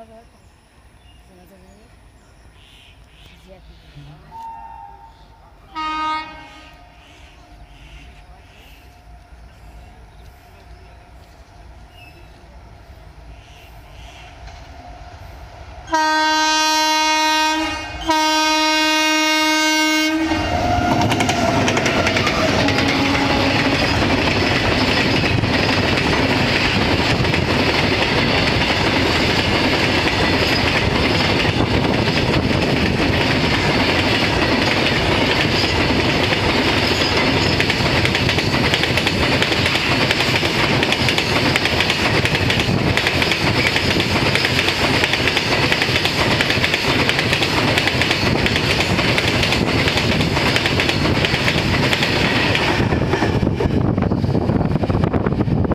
가서 할 거야. 그래서